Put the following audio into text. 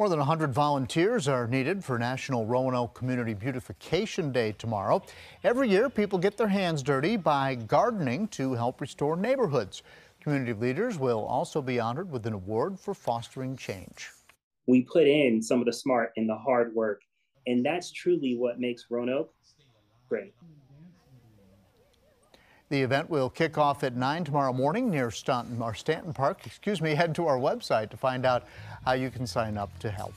More than 100 volunteers are needed for National Roanoke Community Beautification Day tomorrow. Every year, people get their hands dirty by gardening to help restore neighborhoods. Community leaders will also be honored with an award for fostering change. We put in some of the smart and the hard work, and that's truly what makes Roanoke great. The event will kick off at 9 tomorrow morning near Stanton, or Stanton Park. Excuse me, head to our website to find out how you can sign up to help.